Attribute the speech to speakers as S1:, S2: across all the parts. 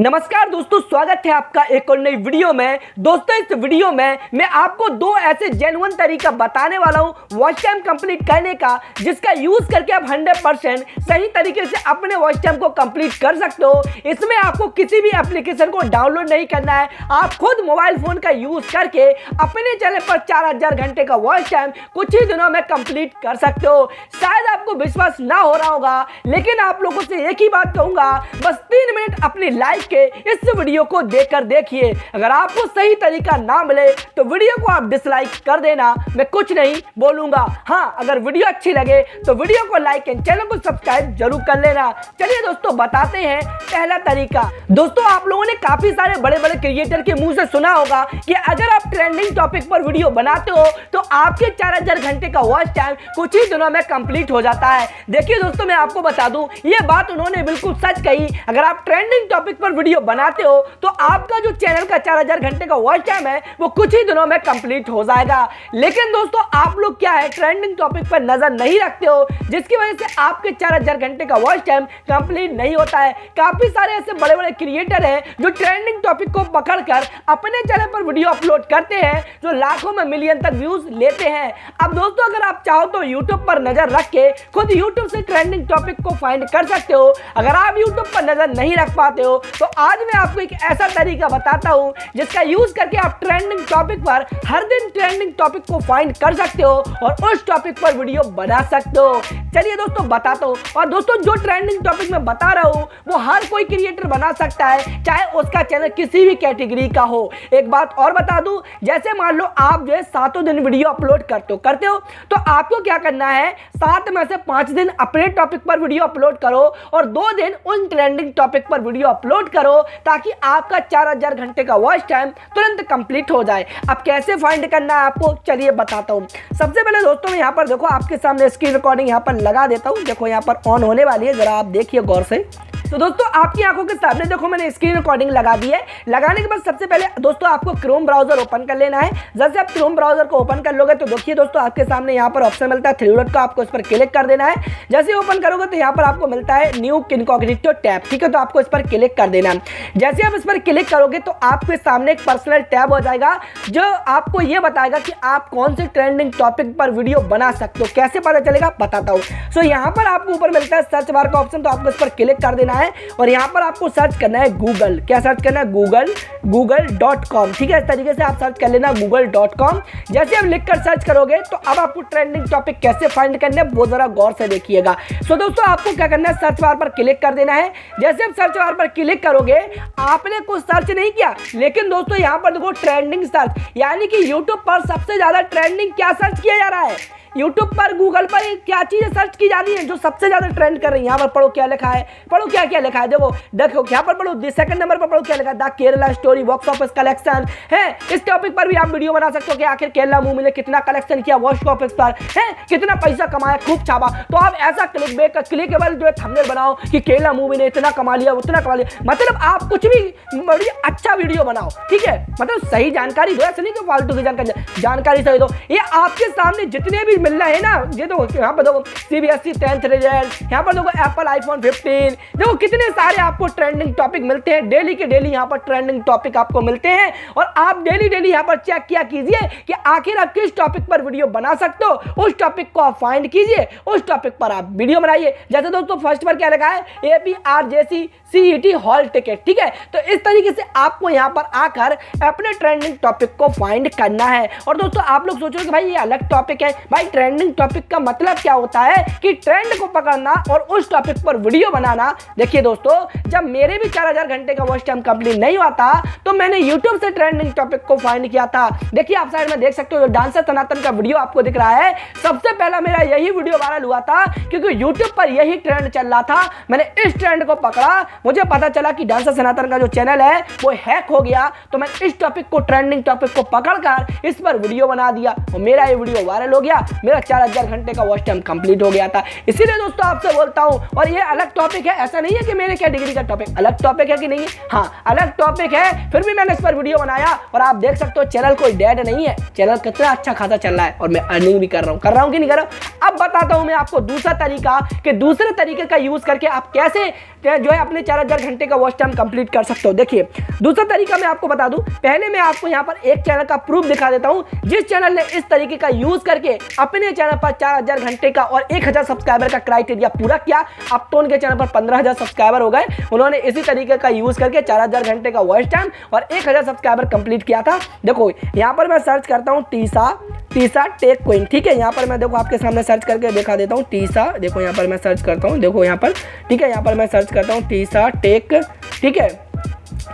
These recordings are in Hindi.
S1: नमस्कार दोस्तों, स्वागत है आपका एक और नई वीडियो में। दोस्तों, इस वीडियो में मैं आपको दो ऐसे जेनुअन तरीका बताने वाला हूँ वॉच टाइम कंप्लीट करने का, जिसका यूज़ करके आप 100 परसेंट सही तरीके से अपने वॉच टाइम को कंप्लीट कर सकते हो। इसमें आपको किसी भी एप्लीकेशन को डाउनलोड नहीं करना है। आप खुद मोबाइल फ़ोन का यूज़ करके अपने चैनल पर चार हज़ार घंटे का वॉच टाइम कुछ ही दिनों में कंप्लीट कर सकते हो। शायद आपको विश्वास ना हो रहा होगा, लेकिन आप लोगों से एक ही बात कहूँगा, बस तीन मिनट अपनी लाइफ के इस वीडियो को देखकर देखिए। अगर आपको सही तरीका ना मिले तो वीडियो को आप डिसलाइक कर देना। मैं कुछ नहीं बोलूँगा। हाँ अगर वीडियो अच्छी लगे तो वीडियो को लाइक एंड चैनल को सब्सक्राइब ज़रूर कर लेना। चलिए दोस्तों, बताते हैं पहला तरीका। दोस्तों, आप लोगों ने काफ़ी सारे बड़े बड़े क्रिएटर के मुँह से सुना होगा कि अगर आप ट्रेंडिंग टॉपिक पर वीडियो बनाते हो तो आपके चार हज़ार घंटे का वॉच टाइम कुछ ही दिनों में कंप्लीट हो जाता है। देखिए दोस्तों, मैं आपको बता दूँ, ये बात उन्होंने बिल्कुल सच कही। अगर आप ट्रेंडिंग टॉपिक पर वीडियो बनाते हो तो आपका जो चैनल का चार हज़ार घंटे का वॉच टाइम है, वो कुछ ही दिनों में कंप्लीट हो जाएगा। लेकिन दोस्तों, आप लोग क्या है ट्रेंडिंग टॉपिक पर नज़र नहीं रखते हो, जिसकी वजह से आपके चार हज़ार घंटे का वॉच टाइम कंप्लीट नहीं होता है। काफ़ी सारे ऐसे बड़े बड़े क्रिएटर हैं, जो ट्रेंडिंग टॉपिक को पकड़कर अपने चैनल पर वीडियो अपलोड करते हैं, जो लाखों में मिलियन तक व्यूज़ लेते हैं। अब दोस्तों, अगर आप चाहो तो यूट्यूब पर नज़र रख के खुद यूट्यूब से ट्रेंडिंग टॉपिक को फाइंड कर सकते हो। अगर आप यूट्यूब पर नज़र नहीं रख पाते हो तो आज मैं आपको एक ऐसा तरीका बताता हूँ, जिसका यूज़ करके आप ट्रेंडिंग टॉपिक पर हर दिन ट्रेंडिंग टॉपिक को फाइंड कर सकते हो और उस टॉपिक पर वीडियो बना सकते हो। चलिए दोस्तों, बताता हूँ। और दोस्तों, जो ट्रेंडिंग टॉपिक में बता रहा हूँ, वो हर कोई क्रिएटर बना सकता है, चाहे उसका चैनल किसी भी कैटेगरी का हो। एक बात और बता दूँ, जैसे मान लो आप जो है सातों दिन वीडियो अपलोड करते हो करते हो तो आपको क्या करना है, सात में से पाँच दिन अपने टॉपिक पर वीडियो अपलोड करो और दो दिन उन ट्रेंडिंग टॉपिक पर वीडियो अपलोड करो ताकि आपका चार हज़ार घंटे का वॉच टाइम तुरंत कंप्लीट हो जाए। अब कैसे फाइंड करना है आपको? चलिए बताता हूँ। सबसे पहले दोस्तों, यहाँ पर देखो, आपके सामने स्क्रीन रिकॉर्डिंग यहाँ पर लगा देता हूँ। देखो, यहाँ पर ऑन होने वाली है। जरा आप देखिए गौर से। तो दोस्तों, आपकी आँखों के सामने देखो, मैंने स्क्रीन रिकॉर्डिंग लगा दी है। लगाने के बाद सबसे पहले दोस्तों, आपको क्रोम ब्राउज़र ओपन कर लेना है। जैसे आप क्रोम ब्राउज़र को ओपन कर लोगे तो देखिए दोस्तों, आपके सामने यहाँ पर ऑप्शन मिलता है। थ्री डॉट का आपको इस पर क्लिक कर देना है। जैसे ओपन करोगे तो यहाँ पर आपको मिलता है न्यू इनकॉग्निटो टैब ठीक है? तो आपको इस पर क्लिक कर देना है। जैसे आप इस पर क्लिक करोगे तो आपके सामने एक पर्सनल टैब हो जाएगा, जो आपको ये बताएगा कि आप कौन से ट्रेंडिंग टॉपिक पर वीडियो बना सकते हो। कैसे पता चलेगा? बताता हूँ। सो यहाँ पर आपको ऊपर मिलता है सर्च बार का ऑप्शन तो आपको इस पर क्लिक कर देना है। और यहाँ पर आपको सर्च करना है गूगल। क्या सर्च करना है? Google Google dot com. ठीक है? इस तरीके से आप सर्च कर लेना गूगल डॉट कॉम। जैसे आप लिख कर सर्च करोगे तो अब आपको ट्रेंडिंग टॉपिक कैसे फाइंड करना है, वो जरा गौर से देखिएगा। सो दोस्तों, आपको क्या करना है? सर्च बार पर क्लिक कर देना है। जैसे आप सर्च बार पर क्लिक करोगे, आपने कुछ सर्च नहीं किया। लेकिन दोस्तों, यहाँ पर देखो ट्रेंडिंग सर्च, यानी कि यूट्यूब पर सबसे ज़्यादा ट्रेंडिंग क्या सर्च किया जा रहा है? यूट्यूब पर गूगल पर क्या चीज़ें सर्च की जा रही है जो सबसे ज़्यादा ट्रेंड कर रही है? यहाँ पर पढ़ो क्या लिखा है, पढ़ो क्या क्या लिखा है? देखो देखो, यहाँ पर पढ़ो सेकंड नंबर पर पढ़ो क्या लिखा the Kerala story box office collection है, इस टॉपिक पर भी आप वीडियो बना सकते हो कि आखिर केरला मूवी ने कितना कलेक्शन किया बॉक्स ऑफ़िस पर। है, कितना पैसा कमाया, खूब छापा। तो आप ऐसा क्लिक बेक क्लिकेबल जो है थंबनेल बनाओ कि केरला मूवी ने इतना कमा लिया, उतना कमा लिया। मतलब आप कुछ भी बड़ी अच्छा वीडियो बनाओ, ठीक है? मतलब सही जानकारी दो, ऐसा नहीं कि फालतू की जानकारी जानकारी सही दो। ये आपके सामने जितने भी मिल रहा है ना? ये देखो यहाँ पर देखो C B S E tenth result यहाँ पर देखो एप्पल आईफोन फिफ्टीन देखो कितने सारे आपको ट्रेंडिंग टॉपिक मिलते हैं। डेली के डेली यहाँ पर ट्रेंडिंग टॉपिक आपको मिलते हैं। और आप डेली डेली यहाँ पर चेक किया कीजिए कि आखिर आप किस टॉपिक पर वीडियो बना सकते हो। उस टॉपिक को आप फाइंड कीजिए। उस टॉपिक पर आप वीडियो बनाइए। जैसे दोस्तों फ़र्स्ट पर क्या लगा है? A P R J C C E T hall ticket ठीक है? तो इस तरीके से आपको यहाँ पर आकर अपने ट्रेंडिंग टॉपिक को फाइंड करना है। और दोस्तों, आप लोग सोचो कि भाई ये अलग टॉपिक है। भाई ट्रेंडिंग टॉपिक का मतलब क्या होता है कि ट्रेंड को पकड़ना और उस टॉपिक पर वीडियो बनाना। देखिए दोस्तों, जब मेरे भी चार हज़ार घंटे का वॉच टाइम कंप्लीट नहीं हुआ था तो मैंने यूट्यूब से ट्रेंडिंग टॉपिक को फाइंड किया था। देखिए, आप साइड में देख सकते हो डांसर सनातन का वीडियो आपको दिख रहा है। सबसे पहला मेरा यही वीडियो वायरल हुआ था, क्योंकि यूट्यूब पर यही ट्रेंड चल रहा था। मैंने इस ट्रेंड को पकड़ा। मुझे पता चला कि डांसर सनातन का जो चैनल है, वो हैक हो गया। तो मैं इस टॉपिक को ट्रेंडिंग टॉपिक को पकड़कर इस पर वीडियो बना दिया और मेरा ये वीडियो वायरल हो गया। मेरा चार हज़ार घंटे का वॉच टाइम कंप्लीट हो गया था। इसीलिए दोस्तों आपसे बोलता हूँ, और ये अलग टॉपिक है। ऐसा नहीं है कि मेरे क्या डिग्री का टॉपिक अलग टॉपिक है कि नहीं हाँ। अलग टॉपिक है। फिर भी मैंने इस पर वीडियो बनाया, और आप देख सकते हो चैनल कोई डेड नहीं है। चैनल कितना अच्छा खासा चल रहा है, और मैं अर्निंग भी कर रहा हूँ। कर रहा हूँ कि नहीं कर रहा हूँ? अब बताता हूँ मैं आपको दूसरा तरीका कि दूसरे तरीके का यूज़ करके आप कैसे जो है अपने चार हज़ार घंटे का वॉच टाइम कंप्लीट कर सकते हो। देखिए, दूसरा तरीका मैं आपको बता दूँ। पहले मैं आपको यहाँ पर एक चैनल का प्रूफ दिखा देता हूँ। जिस चैनल ने इस तरीके का यूज़ करके अपने चैनल पर चार हज़ार घंटे का और एक हज़ार सब्सक्राइबर का क्राइटेरिया पूरा किया, अब तो उनके चैनल पर पंद्रह हज़ार सब्सक्राइबर हो गए। उन्होंने इसी तरीके का यूज़ करके चार हज़ार घंटे का वॉच टाइम और एक हज़ार सब्सक्राइबर कंप्लीट किया था। देखो, यहाँ पर मैं सर्च करता हूँ टीसा टीसा टेक क्वीन ठीक है? यहाँ पर मैं देखो आपके सामने सर्च करके दिखा देता हूँ टीसा देखो यहाँ पर मैं सर्च करता हूँ, देखो यहाँ पर, ठीक है? यहाँ पर मैं सर्च करता हूँ टीसा टेक ठीक है?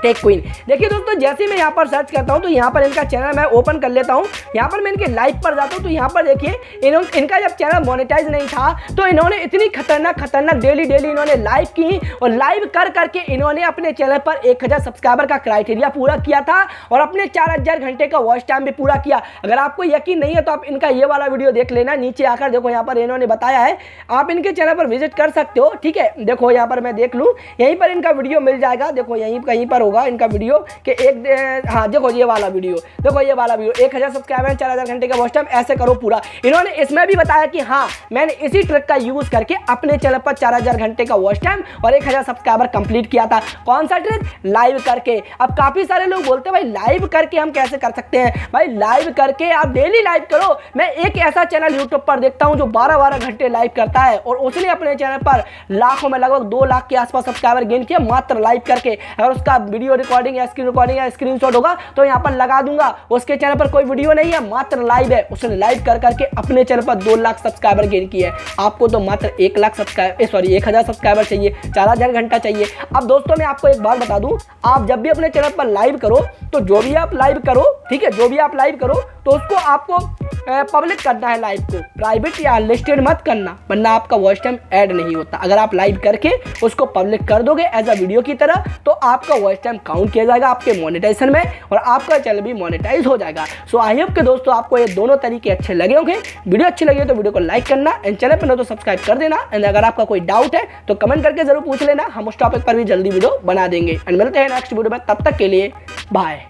S1: टेक क्वीन देखिए दोस्तों, जैसे मैं यहाँ पर सर्च करता हूँ तो यहाँ पर इनका चैनल मैं ओपन कर लेता हूँ। यहाँ पर मैं इनके लाइव पर जाता हूँ तो यहाँ पर देखिए इनका जब चैनल मोनिटाइज नहीं था तो इन्होंने इतनी खतरनाक खतरनाक डेली डेली इन्होंने लाइव की और लाइव कर करके इन्होंने अपने चैनल पर एक हज़ार सब्सक्राइबर का क्राइटेरिया पूरा किया था और अपने चार हज़ार घंटे का वॉच टाइम भी पूरा किया। अगर आपको यकीन नहीं है तो आप इनका ये वाला वीडियो देख लेना। नीचे आकर देखो, यहाँ पर इन्होंने बताया है। आप इनके चैनल पर विज़िट कर सकते हो, ठीक है? देखो, यहाँ पर मैं देख लूँ। यहीं पर इनका वीडियो मिल जाएगा। देखो, यहीं, कहीं पर होगा इनका वीडियो कि एक हाँ देखो ये वाला वीडियो, देखो ये वाला वीडियो, एक हज़ार सब्सक्राइबर, चार हज़ार घंटे का वॉच टाइम ऐसे करो पूरा। इन्होंने इसमें भी बताया कि हाँ मैंने इसी ट्रिक का यूज़ करके अपने चैनल पर चार हज़ार घंटे का वॉच टाइम और एक हज़ार सब्सक्राइबर कंप्लीट किया था। कौन सा ट्रिक लाइव करके। अब काफ़ी सारे लोग बोलते हैं, भाई लाइव करके हम कैसे कर सकते हैं? भाई लाइव करके आप डेली लाइव करो। मैं एक ऐसा चैनल यूट्यूब पर देखता हूँ जो बारह बारह घंटे लाइव करता है और उसने अपने चैनल पर लाखों में लगभग दो लाख के आसपास सब्सक्राइबर गेन किया, मात्र लाइव करके। अगर उसका वीडियो रिकॉर्डिंग या स्क्रीन रिकॉर्डिंग या स्क्रीन होगा तो यहाँ पर लगा दूँगा। उसके चैनल पर कोई वीडियो नहीं है, मात्र लाइव है। उसने लाइव कर करके अपने चैनल पर दो लाख सब्सक्राइबर गेन किए आपको तो मात्र एक लाख सब्सक्राइबर सॉरी एक हज़ार सब्सक्राइबर चाहिए, चार हज़ार घंटा चाहिए। अब दोस्तों, मैं आपको एक बात बता दूँ, आप जब भी अपने चैनल पर लाइव करो तो जो भी आप लाइव करो, ठीक है, जो भी आप लाइव करो तो उसको आपको पब्लिक करना है लाइव को प्राइवेट या अनलिस्टेड मत करना, वरना आपका वॉइस टाइम ऐड नहीं होता। अगर आप लाइव करके उसको पब्लिक कर दोगे एज अ वीडियो की तरह तो आपका वॉइस टाइम काउंट किया जाएगा आपके मोनेटाइजेशन में और आपका चैनल भी मोनेटाइज हो जाएगा। सो आई होप के दोस्तों आपको ये दोनों तरीके अच्छे लगे होंगे। वीडियो अच्छी लगी हो तो वीडियो को लाइक करना एंड चैनल पर ना तो सब्सक्राइब कर देना। एंड अगर आपका कोई डाउट है तो कमेंट करके ज़रूर पूछ लेना। हम उस टॉपिक पर भी जल्दी वीडियो बना देंगे। एंड मिलते हैं नेक्स्ट वीडियो में, तब तक के लिए बाय